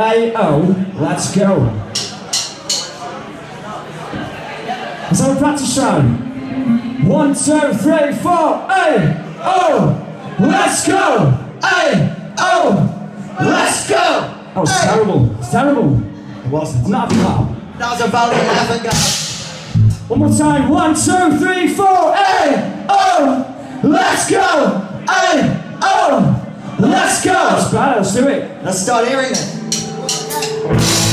A O. Let's go. Let's have a practice round. One, two, three, four. A O. Let's go. A O. Let's go. Oh, that was terrible. It's terrible. It wasn't. I'm not having that. That was a valiant effort, guys. One more time. One, two, three, four. A O. Let's go. A O. Let's go. That's. Let's do it. Let's start hearing it. Thank